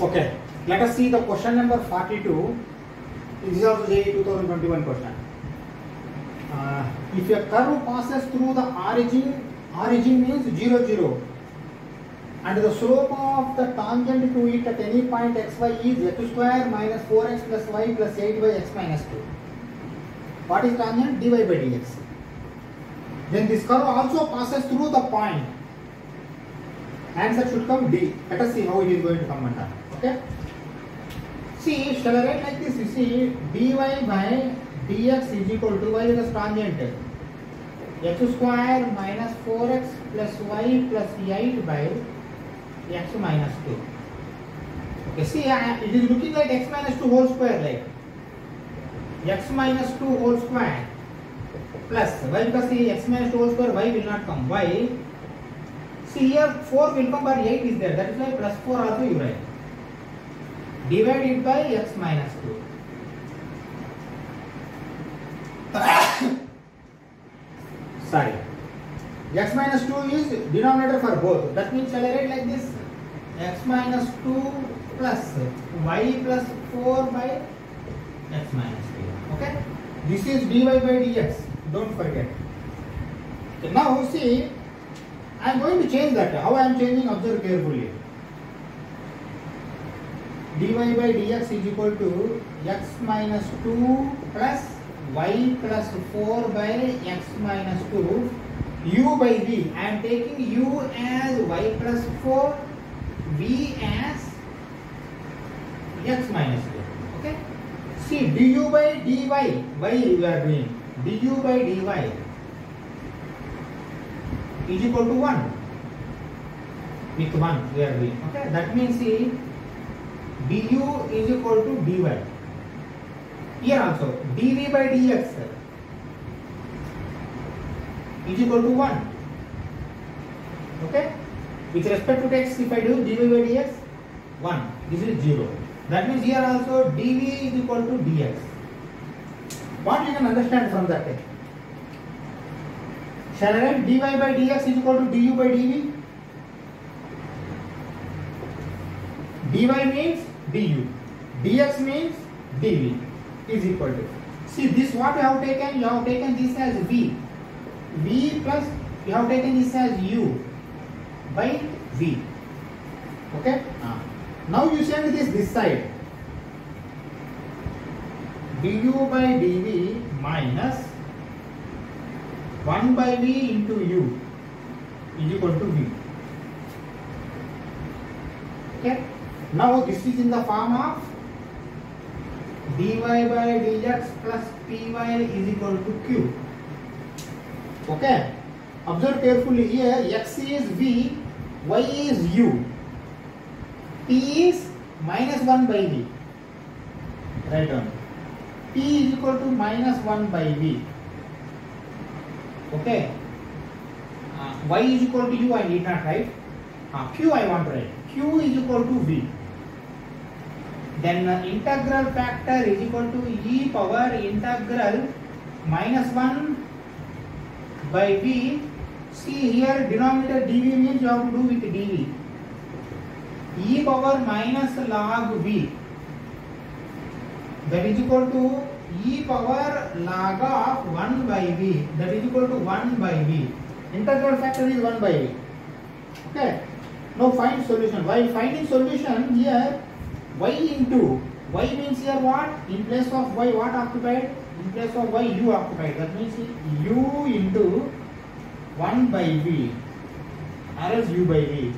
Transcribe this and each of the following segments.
Okay, let us see the question number 42. This is also JEE 2021 question. Uh, if a curve passes through the origin, origin means 0, 0, and the slope of the tangent to it at any point xy is x square minus 4x plus y 8 by x 2. What is tangent? dy by dx. Then this curve also passes through the point. Answer should come D. Let us see how it is going to come under. Okay. See, shall I write like this? You see, dy by dx is equal to y is tangent. x square minus 4x plus y plus 8 by x minus 2. Okay, see, uh, it is looking like x minus 2 whole square like x minus 2 whole square plus y because see x minus 2 whole square y will not come. y see here 4 will come but 8 is there that is why plus 4 also you write divided by x minus 2 sorry. x minus 2 is denominator for both. That means shall I write like this. x minus 2 plus y plus 4 by x minus 2 okay? This is dy by dx. Don't forget. Okay, now see I am going to change that. How I am changing? Observe carefully dy by dx is equal to x minus 2 plus y plus 4 by x minus 2 u by v. I am taking u as y plus 4, v as x minus 2. Okay. See du by dy, why we are doing du by dy is equal to 1 with 1 we are doing. Okay. That means see du is equal to dy. Here also dv by dx is equal to 1. Okay? With respect to x, if I do dv by dx, 1. This is 0. That means here also dv is equal to dx. What you can understand from that? Shall I write dy by dx is equal to du by dv? dy means du. dx means dv is equal to. See this what you have taken? You have taken this as v. v plus you have taken this as u by v. Okay? Ah. Now you send this this side. du by dv minus 1 by v into u is equal to v. Okay? Now this is in the form of dy by dx plus py is equal to q. Okay? Observe carefully here x is v, y is u, p is minus 1 by v. Write down. p is equal to minus 1 by v. Okay? Uh, y is equal to u I need not write. Uh, q I want to write. q is equal to v. Then uh, integral factor is equal to e power integral minus 1 by v. See here denominator dv means you have to do with dv. e power minus log v that is equal to e power log of 1 by v that is equal to 1 by v. Integral factor is 1 by v. Okay. Now find solution. While finding solution here y into y means here what? In place of y what occupied? In place of y u occupied. That means u into 1 by v or else u by v.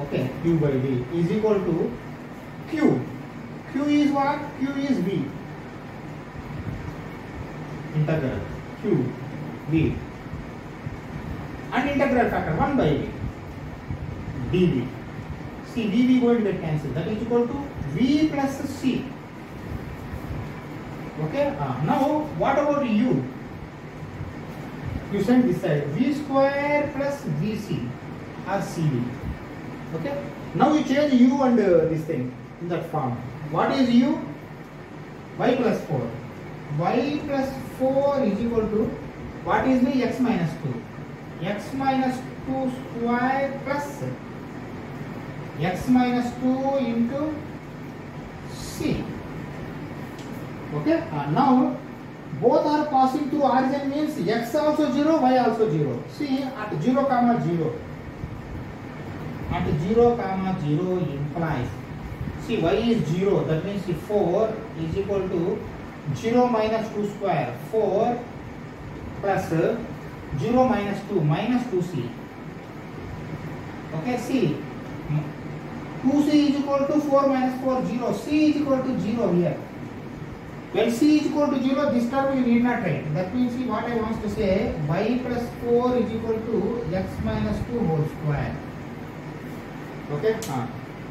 Okay, q by v is equal to q. q is what? q is v. Integral q v and integral factor 1 by v dv. See dv going to get cancelled. That is equal to v plus c. Okay. Uh, now what about u? You send this side v square plus vc or cv. Okay. Now you change u and uh, this thing in that form. What is u? y plus 4. y plus 4 is equal to what is the x minus 2? x minus 2 square plus x minus 2 into c. Okay, now both are passing through origin means x also 0, y also 0. See at 0 comma 0. At 0 comma 0 implies, see y is 0, that means the 4 is equal to 0 minus 2 square, 4 uh, 0 minus 2 minus 2c. Okay, see 2c is equal to 4 minus 4, 0. c is equal to 0 here. When c is equal to 0, this term you need not write. That means see what I want to say, y plus 4 is equal to x minus 2 whole square. Okay? Uh,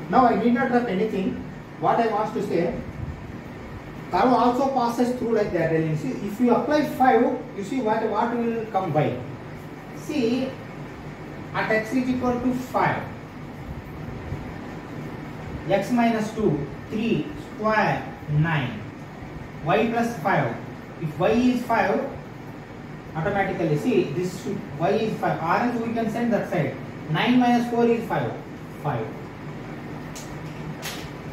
now I need not write anything. What I want to say, curve also passes through like that. You see, if you apply 5, you see what, what will come by. See, at x is equal to 5, x minus 2, 3, square, 9, y plus 5. If y is 5, automatically, see, this should, y is 5, r orange we can send that side. 9 minus 4 is 5, 5.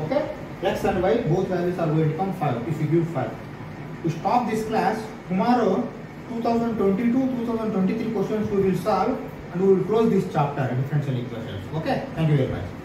Okay? X and Y, both values are going to come 5 if you give 5. To stop this class, tomorrow 2022-2023 questions we will solve and we will close this chapter differential equations. Okay? Thank you very much.